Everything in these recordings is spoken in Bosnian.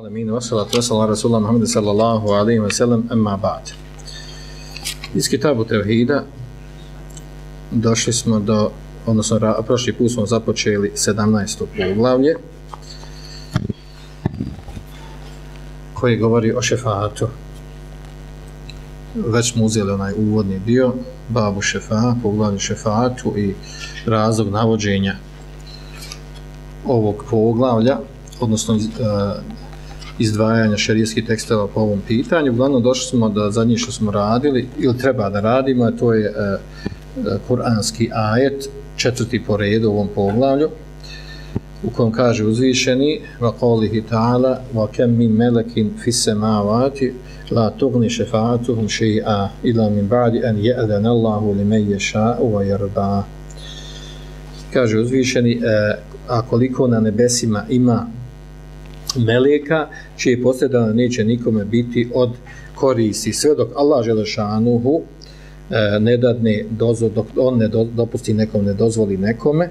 Alamin, wassalatu wassalamu rasulullah Muhammad sallallahu alaihi wa sallam, amma ba'd. Iz kitabu Tevhida došli smo do, odnosno prošli put smo započeli 17. poglavlje koji govori o šefatu. Već smo uzeli onaj uvodni dio, babu šefa, poglavlje šefatu i razlog navođenja ovog poglavlja, odnosno uh, izdvajanja šerijskih tekstova po ovom pitanju. Uglavnom došli smo da zadnje što smo radili ili treba da radimo, to je e, e, kuranski ajet, četvrti po redu u ovom poglavlju, u kojem kaže uzvišeni وَقَوْلِهِ qawlihi ta'ala wa kam min malakin fis samawati la tughni shafa'atuhum مِنْ illa min ba'di an لِمَنْ Allahu liman yasha'u wa kaže uzvišeni e, a koliko na nebesima ima meleka, čije posljedana neće nikome biti od koristi. Sve dok Allah Želešanuhu e, ne dadne dozvo, dok on ne do, dopusti nekom, ne dozvoli nekome,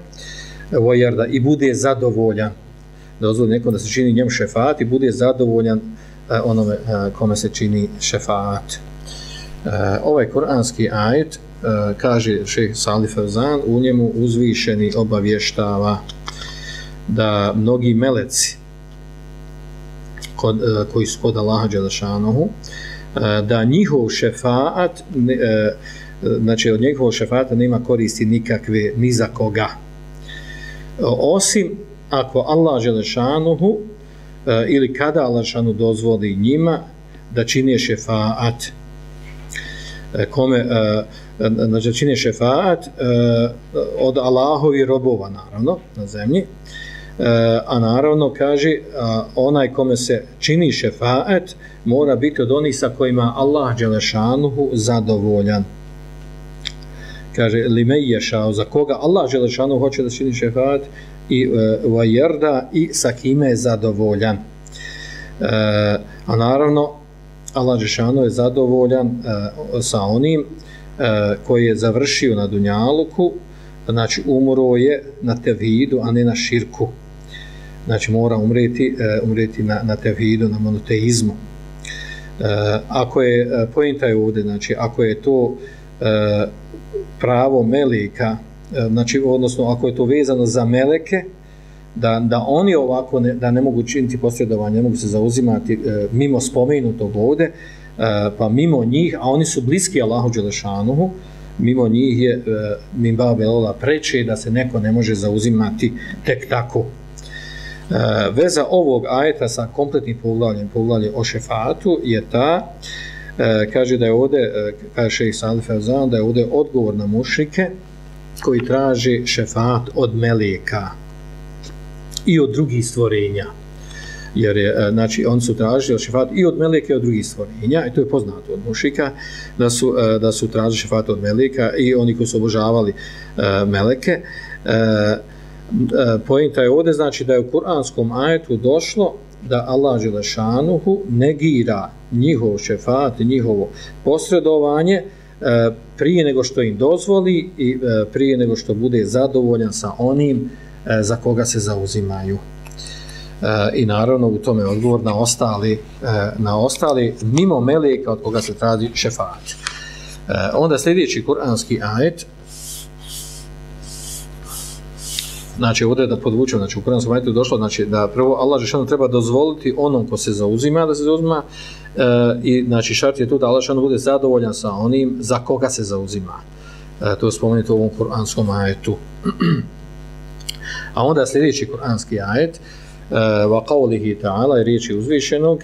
vojarda, i bude zadovoljan, dozvoli nekom da se čini njemu šefat i bude zadovoljan e, onome e, kome se čini šefat. E, ovaj koranski ajet, e, kaže šeh Salif Fazan, u njemu uzvišeni obavještava da mnogi meleci kod, uh, koji su kod Allaha Đelešanohu, uh, e, da njihov šefaat, uh, znači od njihovog šefaata nema koristi nikakve, ni za koga. Osim ako Allah Đelešanohu uh, ili kada Allah Đelešanu dozvoli njima da čine šefaat, kome, znači čine šefaat od Allahovi robova, naravno, na zemlji, E, a naravno kaže a, onaj kome se čini šefaet mora biti od onih sa kojima Allah Đelešanuhu zadovoljan. Kaže li me ješao za koga Allah Đelešanuhu hoće da čini šefaet i e, vajerda i sa kime je zadovoljan. E, a naravno Allah Đelešanuhu je zadovoljan e, sa onim e, koji je završio na Dunjaluku znači umro je na tevhidu a ne na širku znači mora umreti, e, umreti na, na tevhidu, na monoteizmu. E, ako je, e, pojenta je ovdje, znači ako je to pravo meleka, znači odnosno ako je to vezano za meleke, da, da oni ovako ne, da ne mogu činiti posredovanje, ne mogu se zauzimati mimo spomenutog ovdje, pa mimo njih, a oni su bliski Allahu Đelešanuhu, mimo njih je e, mimba belola preče da se neko ne može zauzimati tek tako Eh, veza ovog ajeta sa kompletnim poglavljem, poglavlje o šefatu je ta, e, kaže da je ovdje, eh, kaže šeji Salif Fazan, da je ovdje odgovor na mušike koji traži šefat od meleka i od drugih stvorenja. Jer je, znači, oni su tražili šefat i od meleka i od drugih stvorenja, i to je poznato od mušika, da su, da su tražili šefat od meleka i oni koji su obožavali meleke. E, pojenta je ovdje znači da je u kuranskom ajetu došlo da Allah Želešanuhu negira njihov šefat, njihovo posredovanje e, prije nego što im dozvoli i e, prije nego što bude zadovoljan sa onim e, za koga se zauzimaju. E, I naravno u tome odgovor na ostali, na ostali mimo meleka od koga se traži šefat. Onda sljedeći kuranski ajet znači ovdje da podvučem, znači u Kuranskom ajetu došlo, znači da prvo Allah Žešanu treba dozvoliti onom ko se zauzima da se zauzima e, i znači šart je tu da Allah Žešanu bude zadovoljan sa onim za koga se zauzima. E, to je spomenuto u ovom Kuranskom ajetu. A onda sljedeći Kuranski ajet e, wa qawlihi ta'ala je riječi uzvišenog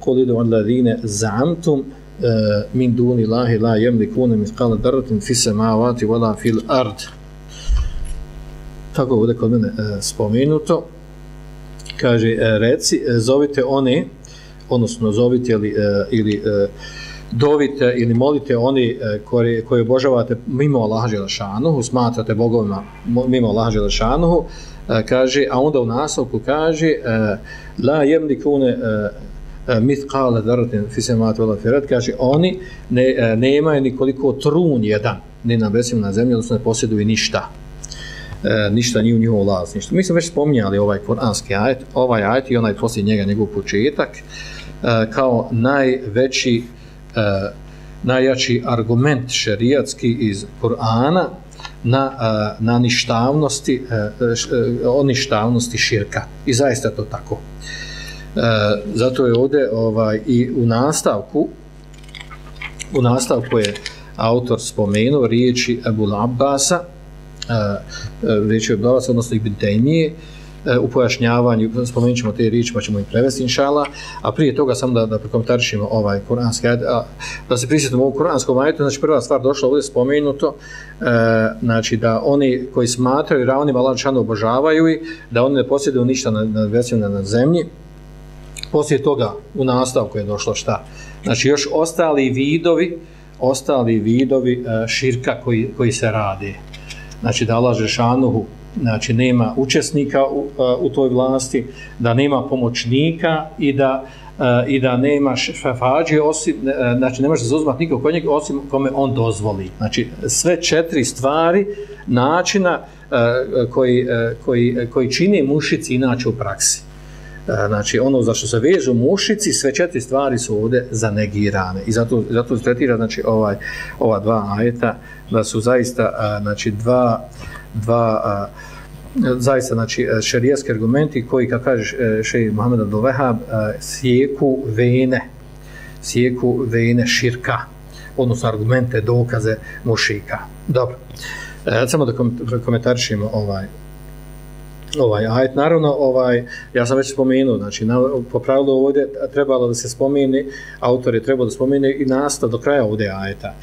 قل ادعوا الذين زعمتم من دون الله لا يملكون مثقال ذرة في السماوات ولا في الأرض tako bude kod mene e, spomenuto, kaže, e, reci, e, zovite one, odnosno zovite ili, e, ili e, dovite ili molite oni e, koje obožavate mimo Allaha Želešanuhu, smatrate bogovima mimo Allaha Želešanuhu, e, kaže, a onda u naslovku kaže, e, la jemli kune e, e mit kale daratin fisemat vela firat, kaže, oni ne, e, nemaju nikoliko trun jedan, ne na besim na zemlji, odnosno ne posjeduju ništa e, ništa nije u njihovo vlasništvo. Mi smo već spominjali ovaj koranski ajet, ovaj ajet i onaj poslije njega njegov početak, e, kao najveći, e, najjači argument šerijatski iz Korana na, e, na ništavnosti, e, e, o ništavnosti širka. I zaista to tako. Zato je ovdje ovaj, i u nastavku, u nastavku je autor spomenuo riječi Ebu Abbasa, riječi Ebu odnosno Ibn Tejmije, e, u pojašnjavanju, spomenut ćemo te riječi pa ćemo ih prevesti inšala, a prije toga samo da, da prekomentarišimo ovaj kuranski ajed, a, da se prisjetimo ovog kuranskom ajetu, znači prva stvar došla ovdje spomenuto, e, znači da oni koji smatraju ravnim Allah obožavaju i da oni ne posjeduju ništa na, na, na, na zemlji, poslije toga u nastavku je došlo šta? Znači još ostali vidovi, ostali vidovi e, širka koji, koji se rade. Znači da Allah Žešanuhu znači nema učesnika u, u toj vlasti, da nema pomoćnika i da i da nema šefađe osim, e, znači ne može se zauzmati nikog kod njega osim kome on dozvoli. Znači sve četiri stvari načina e, koji, e, koji, koji čini mušici inače u praksi. Znači ono za što se vežu mušici, sve četiri stvari su ovdje zanegirane i zato, zato se tretira znači, ovaj, ova dva ajeta da su zaista a, znači, dva, dva a, zaista znači, e, šerijski argumenti koji, kako kaže e, šejh Muhammed Abdul-Vehab, sjeku vene, sjeku vene širka, odnosno argumente, dokaze mušika. Dobro. E, samo da komentarišemo ovaj, ovaj ajet naravno ovaj ja sam već spomenuo znači na, po pravilu ovdje trebalo da se spomene autor je trebao da spomene i nastav do kraja ovdje ajeta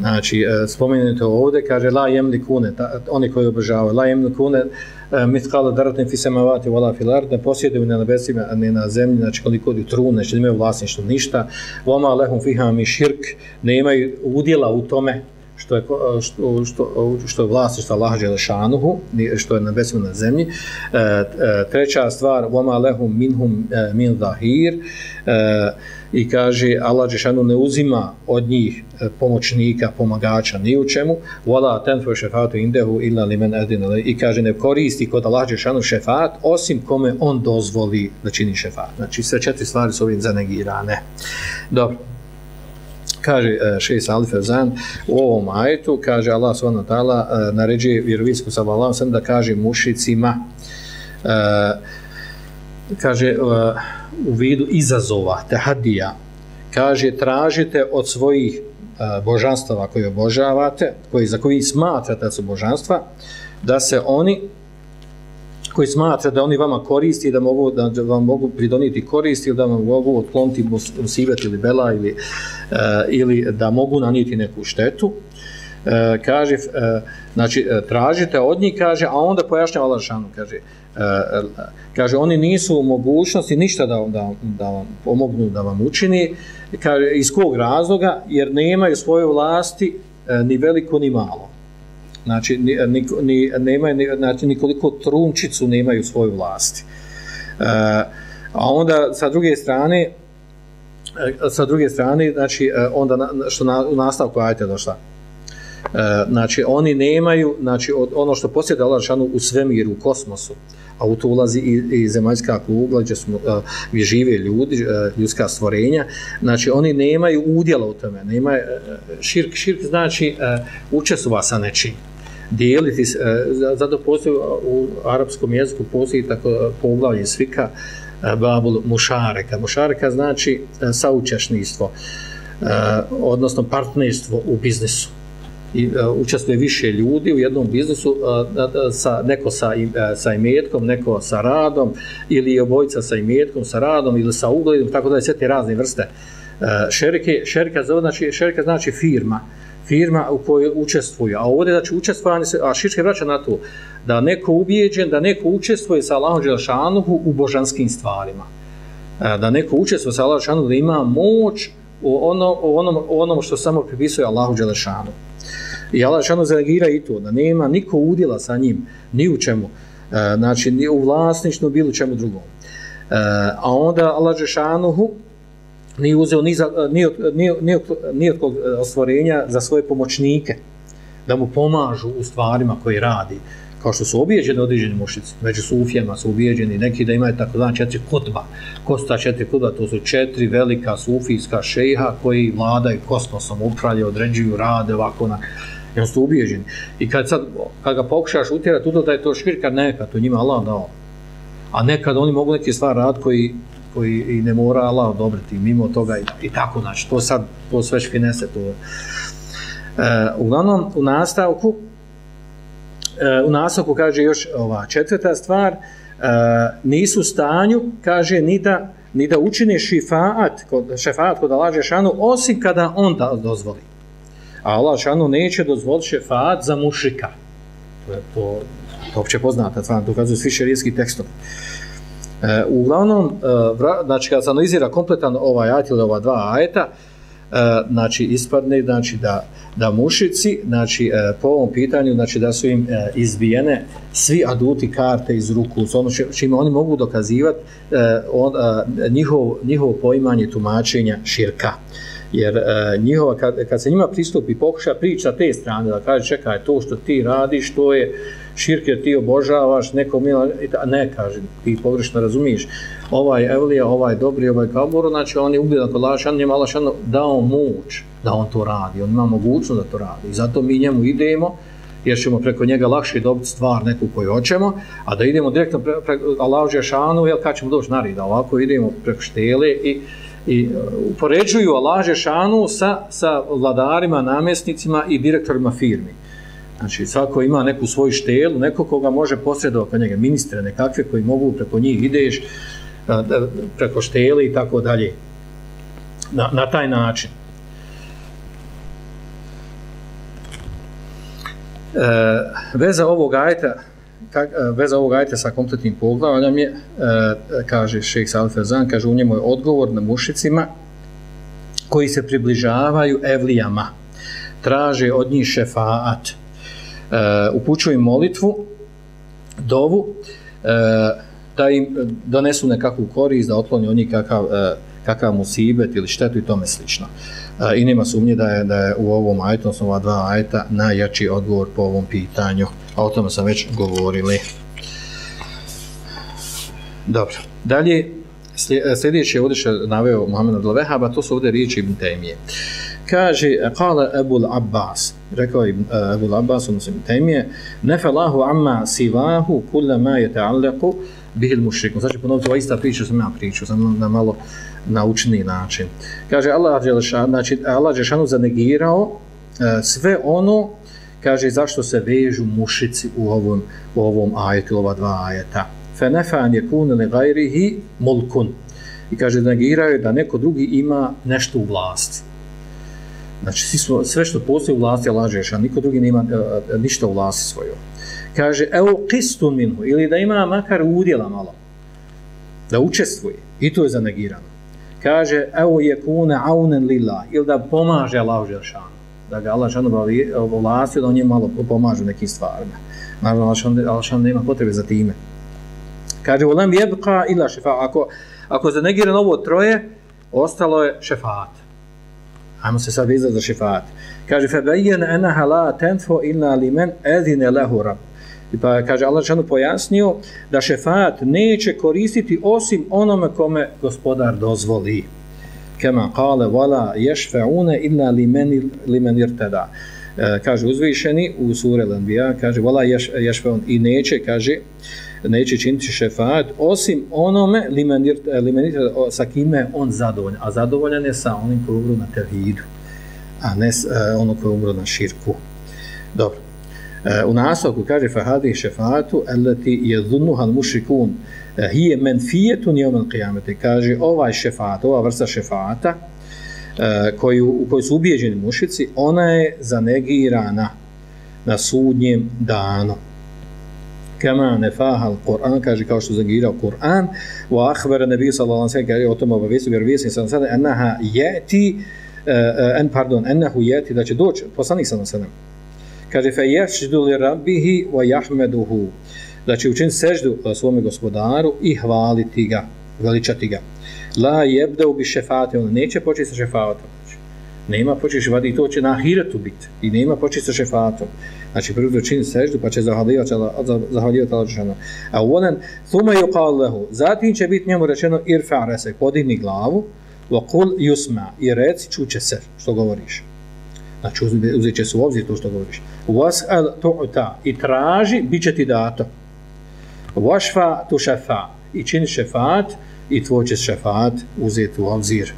znači e, spomenuto ovdje kaže la jemli kune ta, oni koji obožavaju la jemli kune e, mitkala daratin fi samavati wala fil ard ne posjeduju na nebesima ne na zemlji znači koliko je trune znači nemaju vlasništvo ništa. Vama lehum fiha mi širk nemaju udjela u tome što je što što što je vlasništvo Allaha dželešanuhu što je na nebesima na zemlji. E, e treća stvar wama lahum minhum e, min zahir e, i kaže Allah dželešanu ne uzima od njih pomoćnika pomagača ni u čemu. Wala tanfu shafatu indehu illa limen adina i kaže ne koristi kod Allah dželešanu šefat osim kome on dozvoli da čini šefat. Znači sve četiri stvari su ovim zanegirane. Dobro kaže uh, šest Alif Ezan u ovom ajetu, kaže Allah subhanahu wa ta'ala uh, naređuje vjerovisku sallallahu sam da kaže mušicima e, kaže u vidu izazova, tehadija kaže tražite od svojih božanstava koje obožavate, koji, za koji smatrate da su božanstva, da se oni koji smatra da oni vama koristi da mogu da vam mogu pridoniti koristi ili da vam mogu otkloniti musivet ili bela ili, e, ili da mogu nanijeti neku štetu. E, kaže e, znači e, tražite od njih kaže a onda pojašnjava Allah kaže e, e, kaže oni nisu u mogućnosti ništa da, da, da vam pomognu da vam učini kaže iz kog razloga jer nemaju svoje vlasti ni veliko ni malo znači ni, ni, ni, nemaju, ni, znači nikoliko trunčicu nemaju svoju vlasti. E, a onda sa druge strane e, sa druge strane znači e, onda na, što na, u nastavku ajte došla e, znači oni nemaju znači od, ono što posjeda Allah u svemiru u kosmosu a u to ulazi i, i zemaljska kugla gdje, smo, e, gdje žive ljudi, ljudska stvorenja, znači oni nemaju udjela u tome, nema, širk, širk znači učestva sa nečim dijeliti, eh, zato postoji eh, u arapskom jeziku postoji tako eh, poglavlje svika babul mušareka. Mušareka znači e, saučešništvo, odnosno partnerstvo u biznisu. I učestvuje više ljudi u jednom biznisu, sa, neko sa, sa imetkom, neko sa radom, ili obojica sa imetkom, sa radom, ili sa ugledom, tako da je sve te razne vrste. E, šerike, zove, znači, šerka znači firma, firma u kojoj učestvuje. A ovdje znači učestvovanje se, a Šiške vraća na to, da neko ubijeđen, da neko učestvuje sa Allahom Đelšanuhu u božanskim stvarima. E, da neko učestvuje sa Allahom Đelšanuhu da ima moć u ono, u onom, u onom što samo pripisuje Allahu Đelšanuhu. I Allah Đelšanuhu zalegira i to, da nema niko udjela sa njim, ni u čemu, e, znači ni u vlasničnu, bilo čemu drugom. A onda Allah Đelšanuhu, nije uzeo ni, za, ni, od, ni, ni, od, ni od kog e, stvorenja za svoje pomoćnike, da mu pomažu u stvarima koje radi, kao što su obijeđeni određeni mušici, među sufijama su ubijeđeni, neki da imaju tako dan četiri kutba, ko su ta četiri kutba, to su četiri velika sufijska šeha koji vladaju kosmosom, upravljaju, određuju, rade ovako na, Jer su ubijeđeni. I kad, sad, kad ga pokušaš utjerati, to da je to širka, neka, to njima Allah dao. A nekad oni mogu neke stvari rad koji, koji i ne mora Allah odobriti mimo toga i, i tako, znači, to sad, to sve šfinese, to. E, uglavnom, u nastavku, e, u nastavku kaže još ova četvrta stvar, e, nisu u stanju, kaže, ni da, ni da učine šifaat, kod, šefaat kod Allah Žešanu, osim kada on da dozvoli. A Allah Žešanu neće dozvoliti šefaat za mušika. To je to, to opće poznata, to dokazuje svi šerijski tekstovi. E, E, uglavnom, e, vra, znači kada se analizira kompletan ovaj ajet ili ova dva ajeta, e, znači ispadne znači da da mušici, znači e, po ovom pitanju, znači da su im e, izbijene svi aduti karte iz ruku, ono čime oni mogu dokazivati e, on, e, njihov, njihovo poimanje tumačenja širka. Jer e, njihova, kad, kad se njima pristupi, pokuša priča te strane, da kaže čekaj, to što ti radiš, to je širk jer ti obožavaš neko mila, ne kaže, ti pogrešno razumiješ, ovaj Evlija, ovaj Dobri, ovaj Kaburo, znači on je ugledan kod Lašan, njima Lašan dao moć da on to radi, on ima mogućnost da to radi. I zato mi njemu idemo, jer ćemo preko njega lakše dobiti stvar neku koju hoćemo, a da idemo direktno preko pre, Allahu Žešanu, jel kad ćemo doći narida, ovako idemo preko štele i, i upoređuju Allah Žešanu sa, sa vladarima, namjesnicima i direktorima firmi. Znači, svako ima neku svoju štelu, neko koga može posredovati kod njega, ministre nekakve koji mogu preko njih ideš, preko štele i tako dalje. Na, na taj način. E, veza ovog ajta kak, e, veza ovog ajta sa kompletnim poglavljam je, e, kaže šejh Salih Ferzan, kaže u njemu je odgovor na mušicima koji se približavaju evlijama, traže od njih šefaat, uh, upućuju im molitvu, dovu, uh, da im donesu nekakvu korist, da otkloni od njih kakav, e, kakav musibet ili štetu i tome slično. E, I nema sumnje da je, da je u ovom ajtu, odnosno ova dva ajta, najjači odgovor po ovom pitanju. A o tome sam već govorili. Dobro. Dalje, e, sljedeće je ovdje što naveo Muhammed Adlavehaba, to su ovdje riječi Ibn Taymije. Kaže, kala Ebul Abbas, rekao je Ebul Abbas, odnosno temije, nefellahu amma sivahu kulla ma je ta'allaku bihil mušrikom. Znači, ponoviti, ova ista priča sam ja pričao, sam na malo naučni način. Kaže, Allah Đelešanu, znači, Allah Đelešanu zanegirao e, sve ono, kaže, zašto se vežu mušici u ovom, u ovom ajetu, ova dva ajeta. Fe nefan je kun ne gajrihi mulkun. I kaže, negiraju da neko drugi ima nešto u vlasti. Znači, sve što postoji u vlasti Allah Žešan, niko drugi nema e, e ništa u vlasti svojoj. Kaže, evo qistun minhu, ili da ima makar udjela malo, da učestvuje, i to je zanegirano. Kaže, evo je kune aunen lila, ili da pomaže Allah Želšanu. da ga Allah Želšanu u da on njemu malo pomaže u nekim stvarima. Naravno, Allah Želšanu nema potrebe za time. Kaže, ulam jebka ila šefa, ako, ako zanegirano ovo troje, ostalo je šefat. Ajmo se sad vizati za šefat. Kaže, febejen enaha la tenfo illa limen edine lehu rabu. I pa kaže, Allah Žešanu pojasnio da šefat neće koristiti osim onome kome gospodar dozvoli. Kema kale, vala ješfeune illa li limen irtada. E, kaže, uzvišeni u sure Lanbija, kaže, vala ješ, ješfeun i neće, kaže, neće činiti šefat osim onome limenir, limenir, sa kime on zadovoljan. A zadovoljan je sa onim koji umru na tevhidu, a ne e, ono koji umru na širku. Dobro. Uh, u nastavku kaže fahadi šefatu elati yadhunnuha al-mushrikun eh, hiya manfiyatun yawm al-qiyamati. Kaže ovaj šefat, ova vrsta šefata uh, koju, u kojoj su ubijeđeni mušici, ona je zanegirana na sudnjem danu kama nefaha al-Qur'an, kaže kao što zagirao Kur'an, wa akhbara nabi sallallahu alejhi ve sellem kaže o tome obavijesti vjerovjesnik sallallahu alejhi ve sellem annaha yati en an pardon annahu yati da će doći poslanik sallallahu alejhi ve sellem kaže fe yashdu li rabbihi wa yahmaduhu. Znači, učin seždu svome gospodaru i hvaliti ga, veličati ga. La yebda bi šefate, on neće početi sa šefatom. Znači, nema početi šefat i to će na ahiretu biti i nema početi sa šefatom znači prvo čini seždu pa će zahvaljivati Allah Đelešanu a u onen thuma yuqal lahu. Zatim će biti njemu rečeno irfa rese podigni glavu wa qul yusma i reci čuće se što govoriš znači uzet će se u obzir to što govoriš. Was'al tu'ta i traži bit će ti dato. Washfa tu šefa i čini šefat i tvoj će šefat uzeti u obzir.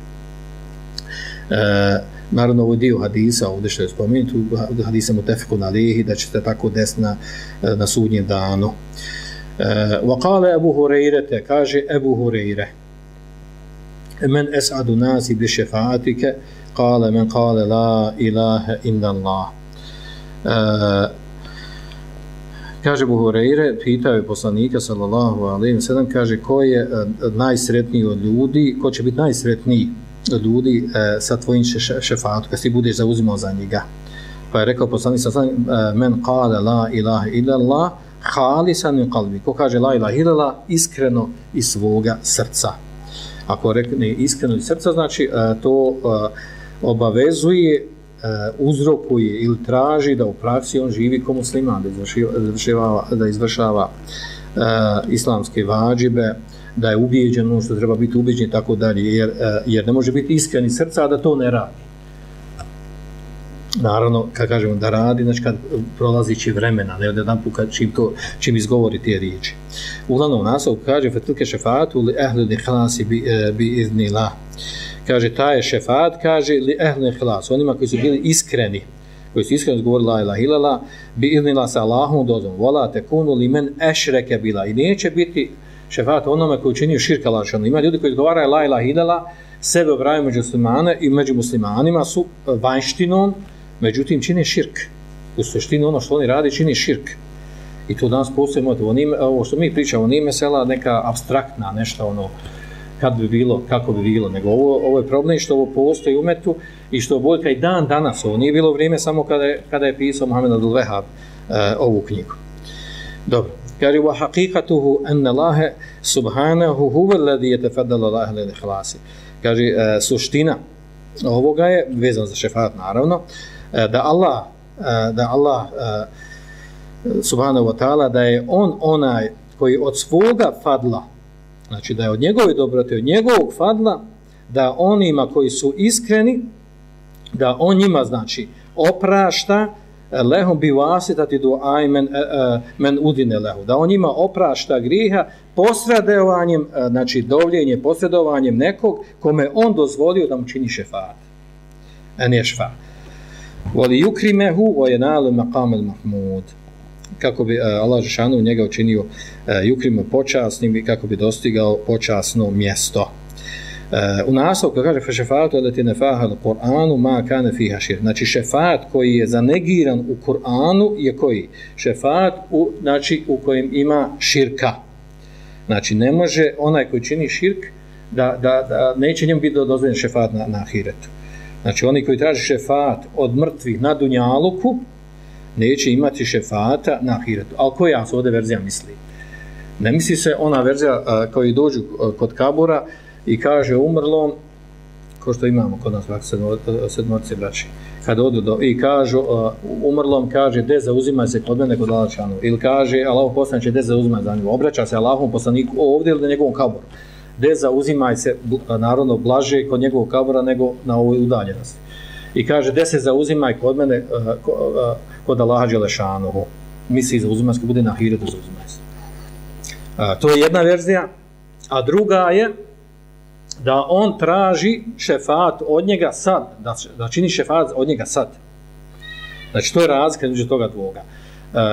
E, naravno ovo dio hadisa ovdje što je spomenut u hadisa mutefeku na lihi da će se tako desiti na, e, na sudnjem danu. E, Vakale Ebu Hureyre te kaže Ebu Hureyre men es'adu nasi bi šefatike kale men kale la ilaha illa Allah e, kaže Buhureire, pitao je poslanika sallallahu alaihi sallam, kaže ko je uh, najsretniji od ljudi, ko će biti najsretniji od ljudi e, sa tvojim šefatom, kad ti budeš zauzimao za njega. Pa je rekao poslanik sallallahu alaihi sallam, uh, men kale la ilaha illa Allah, halisan min kalbi. Ko kaže la ilaha illa Allah, iskreno iz svoga srca. Ako rekne iskreno iz srca, znači e, to obavezuje e, uzrokuje ili traži da u praksi on živi kao musliman, da izvršava, da izvršava e, islamske vađibe, da je ubijeđen ono što treba biti ubijeđen i tako dalje, jer, e, jer ne može biti iskreni srca, a da to ne radi. Naravno, kad kažemo da radi, znači kad prolazi će vremena, ne od jedan put čim, to, čim izgovori te riječi. Uglavnom, naslov kaže, fetilke šefatu li ehlu ni hlasi bi, e, bi izni la. kaže ta je šefat, kaže li ehle hlas, onima koji su bili iskreni, koji su iskreno govorili la ilaha ilala, bi ilnila sa Allahom dozom, vola te kunu li men ešreke bila. I neće biti šefat onome koji učinio širka lašan. Ima ljudi koji izgovaraju la ilaha ilala, sebe obraju među muslimane i među muslimanima su vanštinom, međutim čini širk. U suštini ono što oni radi čini širk. I to danas postoje, ovo što mi pričamo, nije mesela neka abstraktna nešto ono, kad bi bilo, kako bi bilo, nego ovo, ovo je problem što ovo postoji u metu i što Boljka i dan danas, ovo nije bilo vrijeme samo kada je, kada je pisao Muhammed Abdul Wahab e, ovu knjigu. Dobro. Kaže, wa haqiqatuhu anna Allahe subhanahu huwa alladhi tefadala Allahe lede hlasi. Kaže, e, suština ovoga je, vezan za šefat naravno, E, da Allah, e, da Allah e, subhanahu wa ta'ala, da je on onaj koji od svoga fadla, znači da je od njegove dobrote, od njegovog fadla, da onima koji su iskreni, da on njima, znači, oprašta, lehum bi vasitati do men, men udine lehu, da on njima oprašta griha posredovanjem, znači dovljenje posredovanjem nekog kome on dozvolio da mu čini šefat. En je šefat. Voli yukrimehu wa yanalu maqam al-mahmud kako bi uh, Allah Žešanu njega učinio eh, uh, jukrimo počasnim i kako bi dostigao počasno mjesto. Uh, u naslovu kaže fa šefatu alati nefaha na Kur'anu ma kana fiha šir. Znači šefat koji je zanegiran u Kur'anu je koji? Šefat u, znači, u kojem ima širka. Znači ne može onaj koji čini širk da, da, da neće njemu biti dozvoljen šefat na, na ahiretu. Znači oni koji traži šefat od mrtvih na dunjaluku, neće imati šefata na ahiretu. Ali koja se ovdje verzija misli? Ne misli se ona verzija a, koji dođu kod kabura i kaže umrlom, ko što imamo kod nas sedmorci braći, kad odu do, i kažu, uh, umrlom kaže, de zauzima se kod mene kod Alačanu, ili kaže, Allahom poslanik de zauzima za nju, obraća se Allahom poslaniku ovdje ili na njegovom kaboru, de zauzimaj se narodno blaže kod njegovog kabora nego na ovoj udaljenosti. I kaže, de se zauzimaj kod mene eh, eh, kod Allaha Đelešanuhu. Misli zauzimaj se, bude na hiretu zauzimaj se. Eh, to je jedna verzija. A druga je da on traži šefat od njega sad, da, da čini šefat od njega sad. Znači, to je razlika među toga dvoga.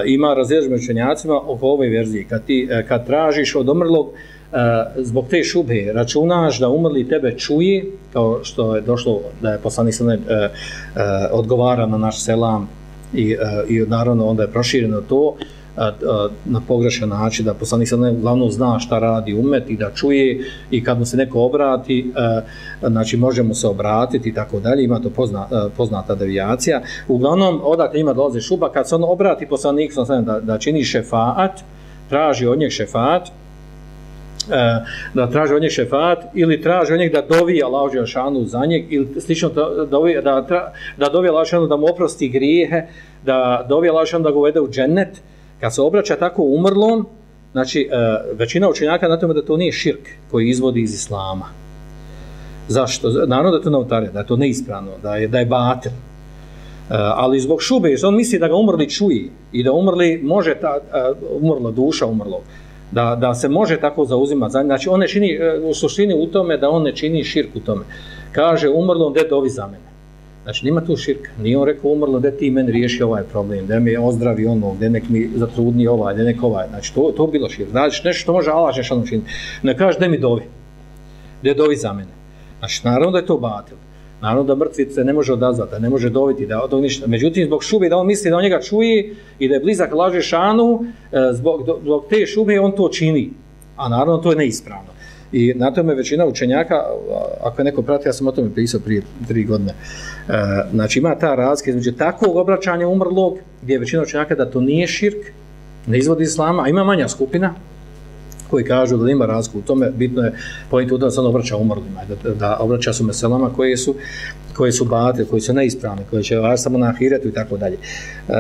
Ima razlijež među učenjacima oko ove verzije. Kad, ti, kad tražiš od umrlog uh, E, zbog te šube, računaš da umrli tebe čuje, kao što je došlo da je poslanik uh, uh, odgovara na naš selam i, uh, i naravno onda je prošireno to na pogrešan način da poslanik sad glavno zna šta radi umet i da čuje i kad mu se neko obrati znači možemo se obratiti i tako dalje ima to pozna, poznata devijacija. Uglavnom odakle ima dolaze šuba kad se on obrati poslanik da, da čini šefaat traži od njeg šefaat E, da traži od njeg šefat ili traži od njeg da dovi Allah Đelšanu za njeg ili slično da dovi, da, da dovi Allah Đelšanu da mu oprosti grijehe, da dovi Allah Đelšanu da ga uvede u džennet, kad se obraća tako umrlom, znači e, većina učenjaka na tome da to nije širk koji izvodi iz Islama. Zašto? Naravno da to novotarija, da je to neispravno, da je, da je batel. E, ali zbog šube, on misli da ga umrli čuje i da umrli može ta umrla duša umrlo da, da se može tako zauzimati. Znači, on ne čini, e, u suštini u tome da on ne čini širk u tome. Kaže, umrlo, gdje dovi za mene? Znači, nima tu širka. Nije on rekao, umrlo, gdje ti meni riješi ovaj problem, gdje mi ozdravi ono, gdje nek mi zatrudni ovaj, gdje nek ovaj. Znači, to, to bilo širk. Znači, nešto može Allah nešto učiniti. Ne kaže, gdje mi dovi? Gdje dovi za mene? Znači, naravno da je to batilo. Naravno da mrtvi se ne može odazvati, ne može dobiti, da od ništa. Međutim, zbog šube, da on misli da on njega čuje i da je blizak laže šanu, e, zbog, zbog te šube on to čini. A naravno to je neispravno. I na tome većina učenjaka, ako je neko prati, ja sam o tome pisao prije tri godine, e, znači ima ta razlika između takvog obraćanja umrlog, gdje je većina učenjaka da to nije širk, ne izvodi islama, a ima manja skupina, koji kažu da ima razliku u tome, bitno je pojent u da se on obraća umrlima, da, da obraća su meselama koje su koje su bate, koji su neispravne, koje će vas samo nahiretu i tako dalje. Uh,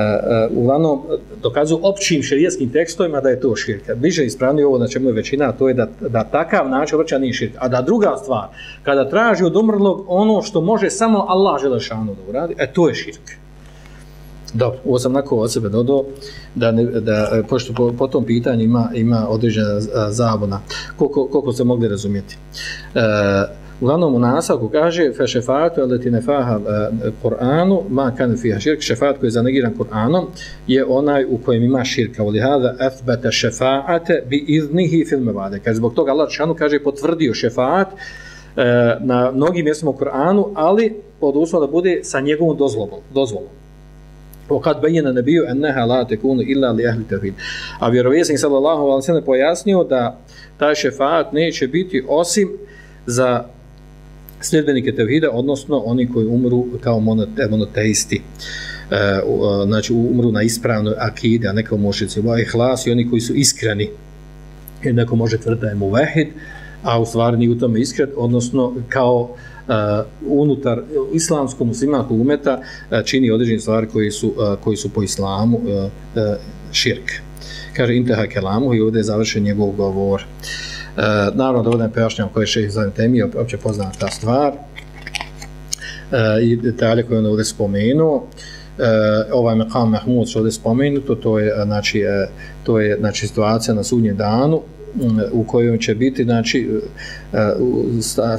uglavnom, dokazuju općim širijetskim tekstovima da je to širka. Biže ispravni ovo na čemu je većina, to je da, da takav način obraća nije širka. A da druga stvar, kada traži od umrlog ono što može samo Allah želešanu da uradi, e to je širka. Dobro, ovo sam nakon od sebe dodao, da, ne, da e, pošto po, po tom pitanju ima, ima određena e, zabuna, koliko, koliko se mogli razumjeti. E, uglavnom u nastavku kaže fe šefatu eleti nefaha e, Kur'anu ma kan fiha širk šefat koji je zanegiran Kur'anom je onaj u kojem ima širka voli hada athbata šefaate bi iznihi filme vade kaže zbog toga Allah šanu kaže potvrdio šefat e, na mnogim mjestima u Kur'anu ali pod uslovom da bude sa njegovom dozvolom, dozvolom. وقد بين النبي انها لا تكون الا لاهل التوحيد a vjerovjesnik sallallahu alejhi ve sellem pojasnio da taj šefaat neće biti osim za sljedbenike tevhida odnosno oni koji umru kao monoteisti e, znači umru na ispravnoj akide a neko može se ovaj hlas i oni koji su iskreni jer neko može tvrditi da je muvehid a u stvari nije u tome iskren odnosno kao uh, Eh, unutar islamskog muslimanskog umeta uh, čini određene stvari koji su, eh, uh, koji su po islamu uh, uh, širk. Kaže Inteha Kelamu i ovdje je završen njegov govor. Uh, naravno da ovdje pojašnjam koje je šeh za temi, opće poznana ta stvar uh, i detalje koje on ovdje spomenuo. Uh, ovaj Mekam Mahmud što ovdje spomenuto, to je, znači, uh, to je znači, situacija na sudnjem danu, u kojoj će biti znači e, u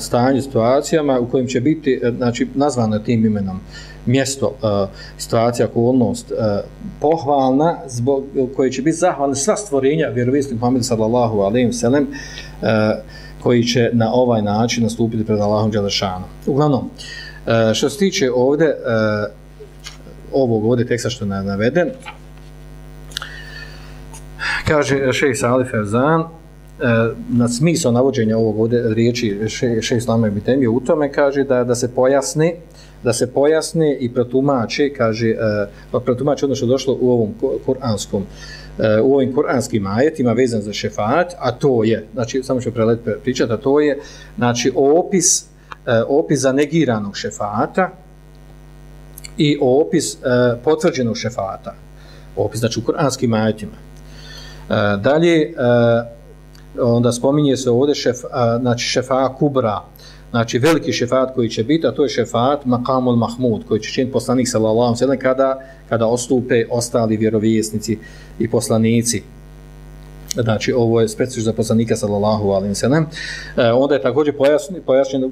stanju situacijama u kojim će biti e, znači nazvano tim imenom mjesto e, situacija okolnost pohvalna zbog koje će biti zahvalne sva stvorenja vjerovjesnik Muhammed sallallahu alejhi ve sellem koji će na ovaj način nastupiti pred Allahom Đelešanom. Uglavnom što se tiče ovde ovog ovde teksta što je naveden kaže šejh Salih Fezan E, na smisao navođenja ovog ovdje riječi še, še islama i u tome kaže da da se pojasni da se pojasni i protumači kaže uh, protumači ono što došlo u ovom kuranskom uh, u ovim kuranskim ajetima vezan za šefat a to je znači samo ću prelet pričati a to je znači opis uh, opis za negiranog šefata i opis uh, potvrđenog šefata opis znači u kuranskim ajetima. Uh, dalje uh, onda spominje se ovdje šef, a, znači šefa kubra, znači veliki šefat koji će biti, a to je šefat Makamul Mahmud, koji će činiti poslanik sallallahu sallam kada, kada ostupe ostali vjerovjesnici i poslanici. Znači, ovo je specifično za poslanika sallallahu alim sallam. E, onda je također pojasni, pojasnjen e,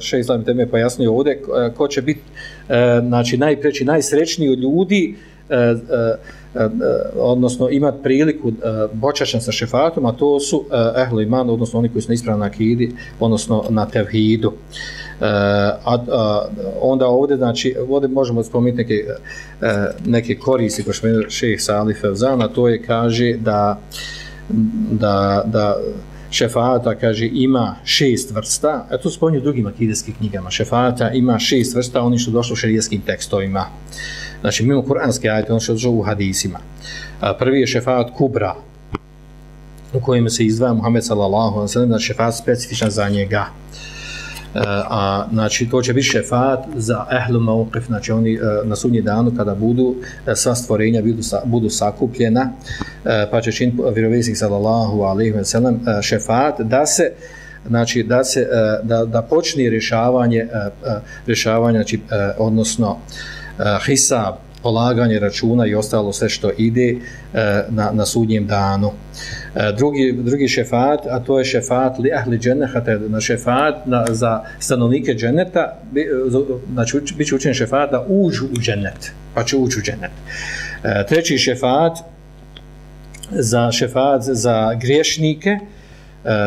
še islam teme pojasnio ovdje, e, ko će biti e, znači, najpreći, najsrećniji od ljudi, e, e, Eh, odnosno imati priliku uh, sa šefatom, a to su ehlo ehlu iman, odnosno oni koji su na ispravna akidi, odnosno na tevhidu. Eh, a, a, onda ovdje, znači, ovdje možemo spomenuti neke, neke koristi, koji što je šeheh Salif Evzana, to je, kaže, da, da, da šefata, kaže, ima šest vrsta, a to spominju u drugim akideskim knjigama, šefata ima šest vrsta, oni što došli u šerijskim tekstovima. Znači, mimo kuranske ajte, ono što je u hadisima. Prvi je šefat kubra. u kojem se izdvaja Muhammed sallallahu alejhi ve sellem, znači šefat specifičan za njega. A znači to će biti šefat za ehlu mauqif znači oni e, na sudnji danu kada budu e, sva stvorenja budu, sa, budu sakupljena e, pa će čin vjerovjesnik sallallahu alaihi ve sellem šefat da se znači da se da, da počne rješavanje rješavanje znači odnosno hisab polaganje računa i ostalo sve što ide e, na, na sudnjem danu. E, drugi, drugi šefat, a to je šefat li ahli dženehate, na šefat na, za stanovnike dženeta, bi, e, znači bit će učen šefat da uđu u dženet, pa će uđu u dženet. E, treći šefat, za šefat za griješnike, e,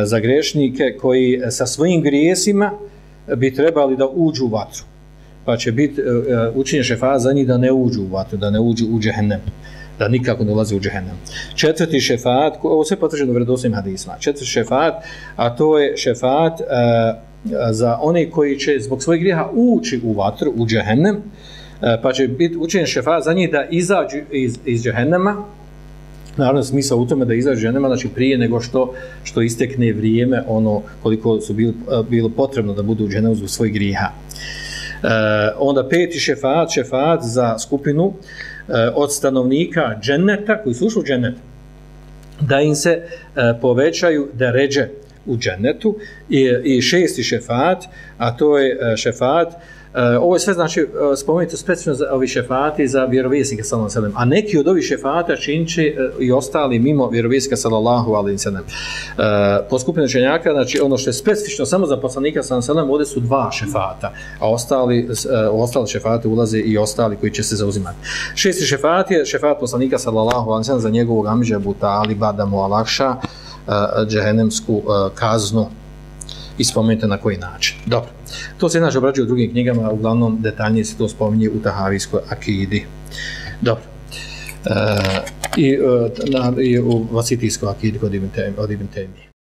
za griješnike koji sa svojim grijesima bi trebali da uđu u vatru pa će biti uh, e, e, učinje šefa za njih da ne uđu u vatru, da ne uđu u džehennem, da nikako ne ulazi u džehennem. Četvrti šefat, ovo sve potvrđeno u hadisma, četvrti šefat, a to je šefat uh, e, za one koji će zbog svojih grijeha ući u vatru, u džehennem, pa će biti učinjen šefat za njih da izađu iz, iz džehennema, Naravno, smisao u tome da izađe ženama, znači prije nego što što istekne vrijeme, ono koliko su bilo, bilo potrebno da budu u džehennemu zbog svojih griha. Eh, onda peti šefat, šefat za skupinu eh, od stanovnika dženeta, koji su ušli u džennet, da im se eh, povećaju da ređe u dženetu i, i šesti šefat, a to je šefat E, ovo je sve znači e, spomenuto specifično za ovi šefati za vjerovjesnika sallallahu alejhi ve sellem. A neki od ovih šefata činči e, i ostali mimo vjerovjesnika sallallahu alejhi ve sellem. Po skupini učenjaka, znači ono što je specifično samo za poslanika sallallahu alejhi ve sellem, ovdje su dva šefata, a ostali u ostali šefati ulaze i ostali koji će se zauzimati. Šesti šefat je šefat poslanika sallallahu alejhi ve sellem za njegovog amidža Abu Taliba da mu alakša uh, džehennemsku kaznu i spomenite na koji način. Dobro. To se inače obrađuje u drugim knjigama, a uglavnom detaljnije se to spominje u Tahavijskoj akidi. Dobro. E, i, e, na, i u Vasitijskoj akidi kod Ibn Temije.